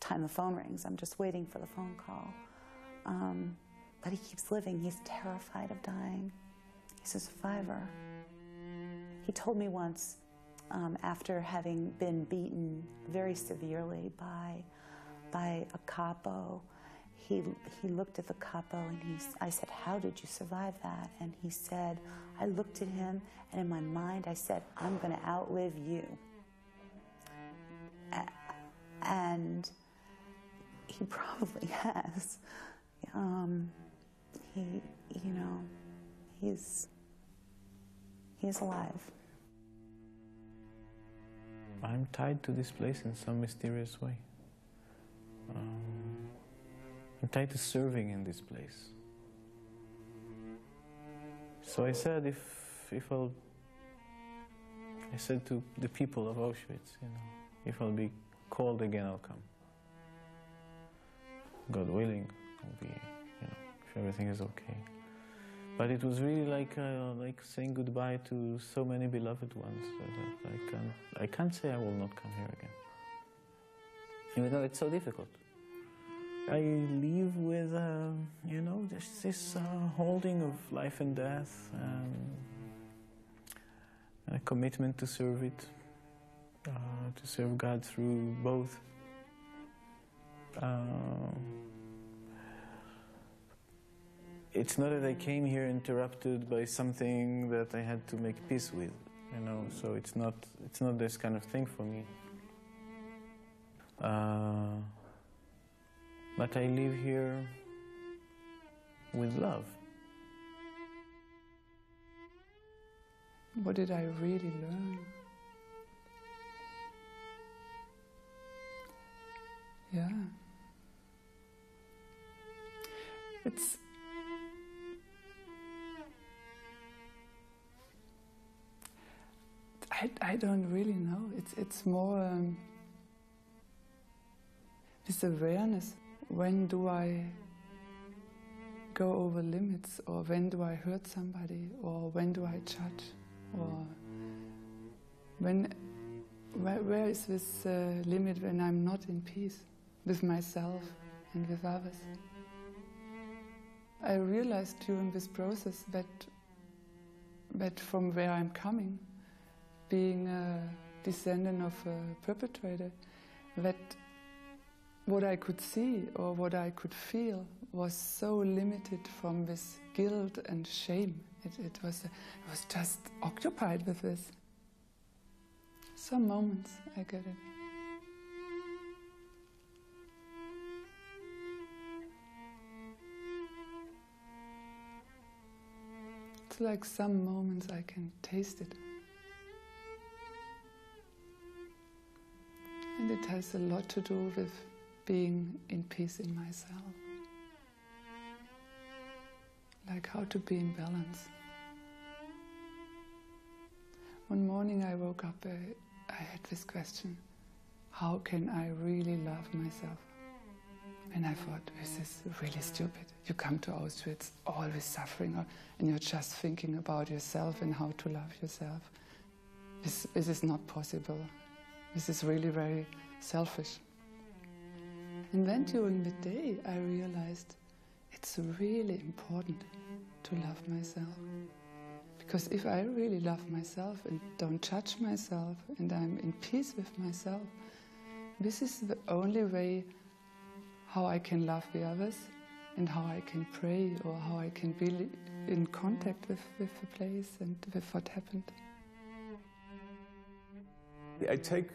time the phone rings, I'm just waiting for the phone call. Um, but he keeps living. He's terrified of dying. He's a survivor. He told me once, um, after having been beaten very severely by, by a capo, he, he looked at the capo and he, I said, How did you survive that? And he said, I looked at him and in my mind I said, I'm going to outlive you. And he *laughs* probably has. Um, he, you know, he's, he's alive. I'm tied to this place in some mysterious way. Um, I'm tied to serving in this place. So I said, if if I'll, I said to the people of Auschwitz, you know, if I'll be called again, I'll come. God willing, I'll be, you know, if everything is okay. But it was really like uh, like saying goodbye to so many beloved ones I, can't I can't say I will not come here again. Even though it's so difficult. I live with uh, you know this this uh, holding of life and death um, and a commitment to serve it, uh, to serve God through both. It's not that I came here interrupted by something that I had to make peace with, you know. So it's not it's not this kind of thing for me. Uh, but I live here with love. What did I really learn? Yeah. It's I, I don't really know. It's it's more um, this awareness. When do I go over limits, or when do I hurt somebody, or when do I judge, or when where, where is this uh, limit when I'm not in peace with myself and with others? I realized during this process that that from where I'm coming, being a descendant of a perpetrator, that what I could see or what I could feel was so limited from this guilt and shame. It, it was uh, I was just occupied with this. Some moments I get it. It's like some moments I can taste it. And it has a lot to do with being in peace in myself. Like how to be in balance. One morning I woke up, I, I had this question How can I really love myself? And I thought, this is really stupid. You come to Auschwitz always suffering, and you're just thinking about yourself and how to love yourself. This, this is not possible. This is really very selfish. And then during the day, I realized it's really important to love myself. Because if I really love myself and don't judge myself and I'm in peace with myself, this is the only way how I can love the others and how I can pray or how I can be in contact with, with the place and with what happened. I take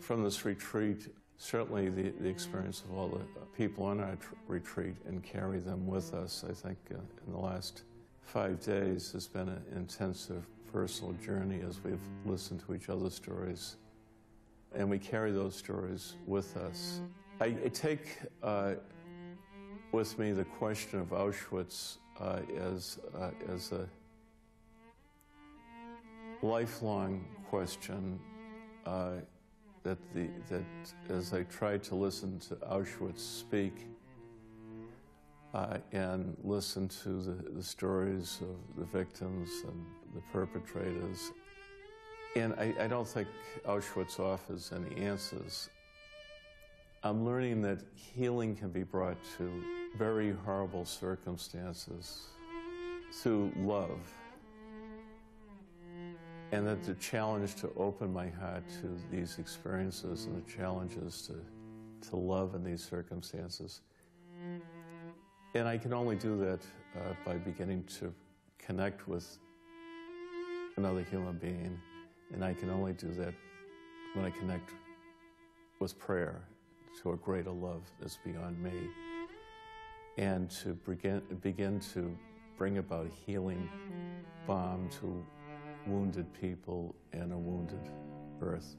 from this retreat certainly the, the experience of all the people on our retreat and carry them with us. I think uh, in the last five days has been an intensive personal journey as we've listened to each other's stories. And we carry those stories with us. I, I take uh, with me the question of Auschwitz uh, as, uh, as a lifelong question uh, that, the, that as I tried to listen to Auschwitz speak, uh, and listen to the, the stories of the victims and the perpetrators. And I, I don't think Auschwitz offers any answers. I'm learning that healing can be brought to very horrible circumstances through love. And that the challenge to open my heart to these experiences and the challenges to, to love in these circumstances. And I can only do that uh, by beginning to connect with another human being. And I can only do that when I connect with prayer to a greater love that's beyond me. And to begin, begin to bring about healing balm to wounded people and a wounded earth.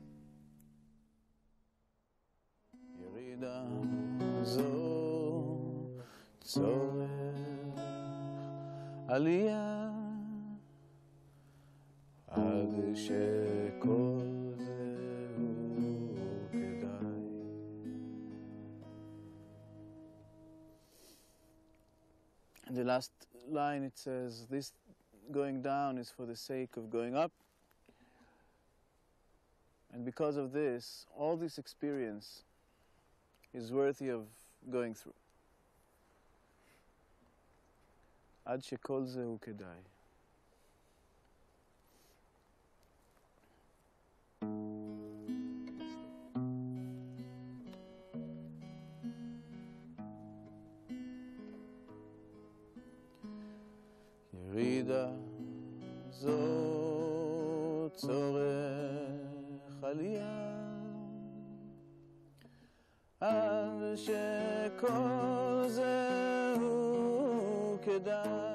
ירידה זו צורך עלייה עד שכל זהו כדאי. In the last line it says, this going down is for the sake of going up. And because of this, all this experience is worthy of going through. עד שכל זה הוא כדאי. causa o que dá.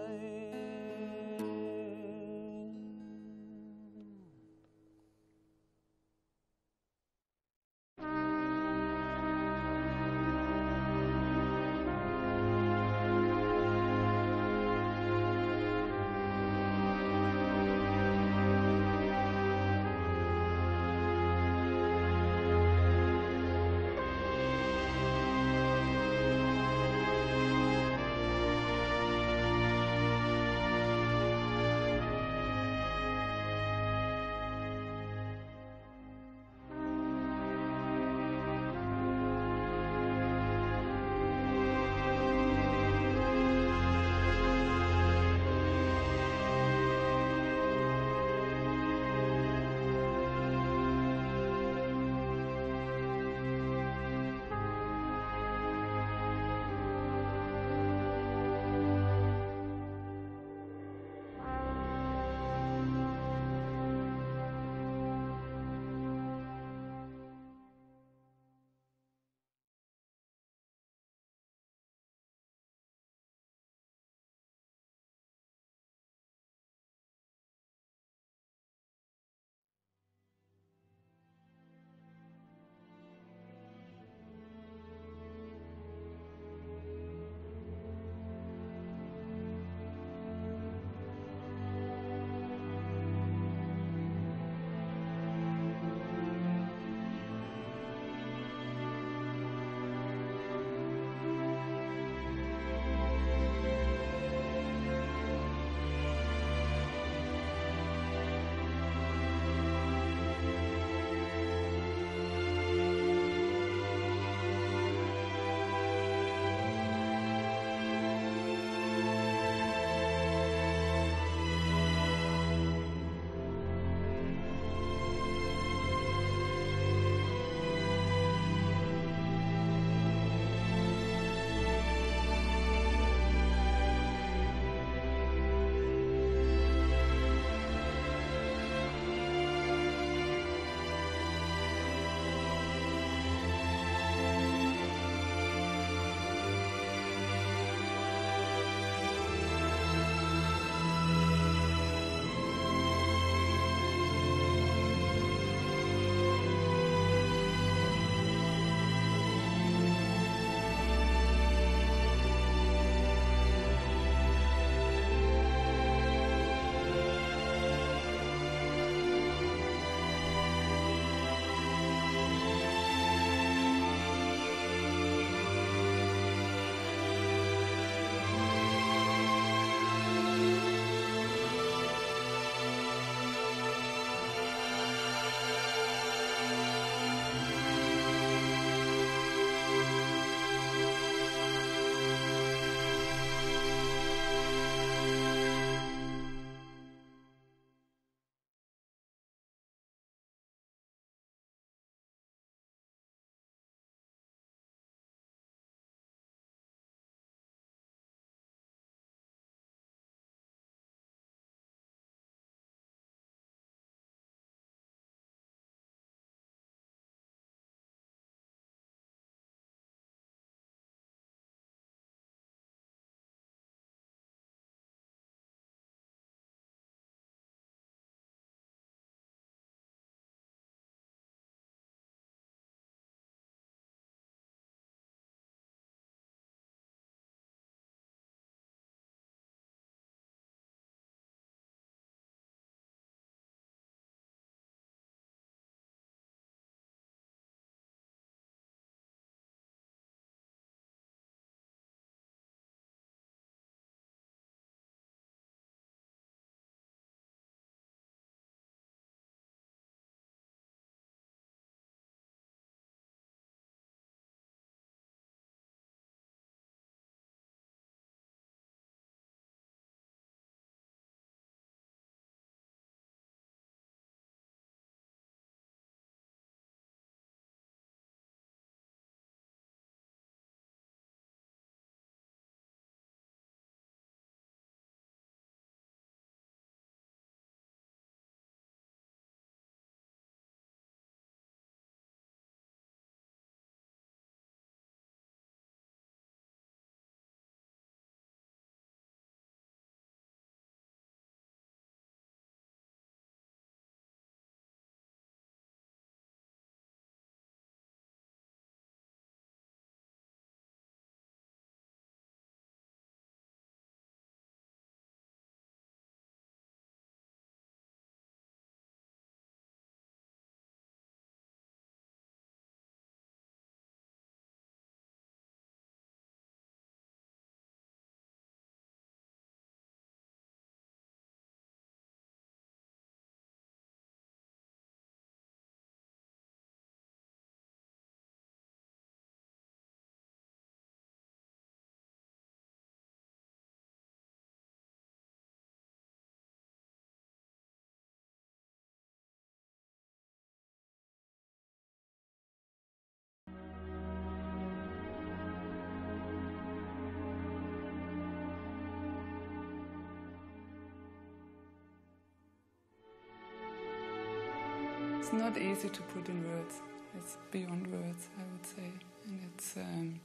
It's not easy to put in words. It's beyond words, I would say, and it's um,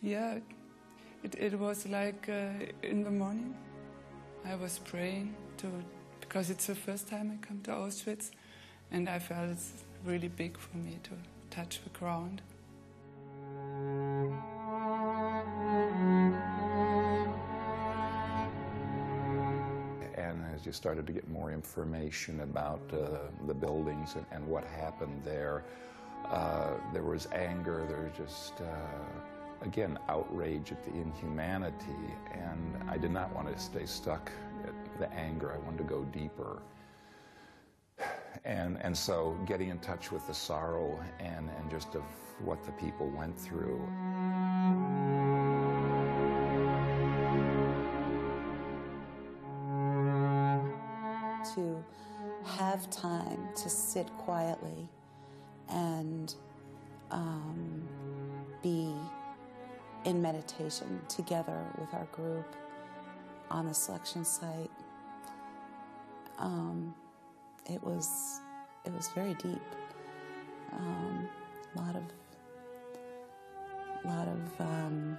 yeah. It, it was like uh, in the morning. I was praying to because it's the first time I come to Auschwitz, and I felt it's really big for me to touch the ground. Started to get more information about uh, the buildings and, and what happened there, uh, there was anger, there was just, uh, again, outrage at the inhumanity. And I did not want to stay stuck at the anger, I wanted to go deeper. And, and so getting in touch with the sorrow and, and just of what the people went through. Time to sit quietly and um, be in meditation together with our group on the selection site. Um, it was it was very deep. Um, a lot of lot of um,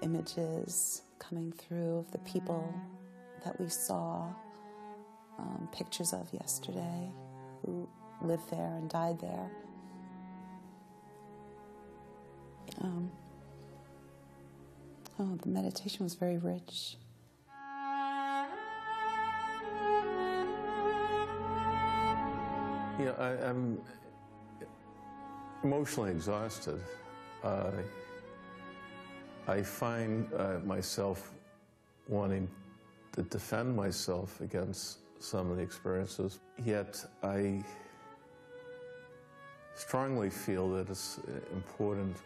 images coming through of the people that we saw um, pictures of yesterday who lived there and died there. Um, oh, the meditation was very rich. Yeah, I, I'm emotionally exhausted. Uh, I find uh, myself wanting to defend myself against some of the experiences, yet I strongly feel that it's important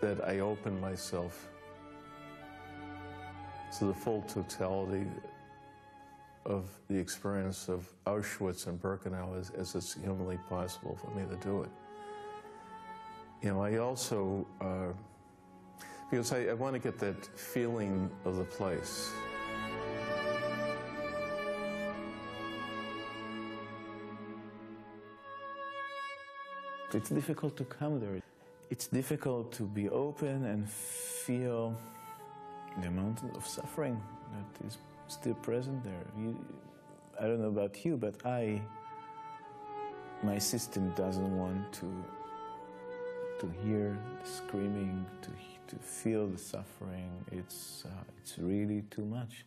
that I open myself to the full totality of the experience of Auschwitz and Birkenau as, as it's humanly possible for me to do it. You know, I also, uh, because I, I want to get that feeling of the place. It's difficult to come there. It's difficult to be open and feel the amount of suffering that is still present there. You, I don't know about you, but I, my system doesn't want to to hear the screaming, to to feel the suffering. It's uh, it's really too much.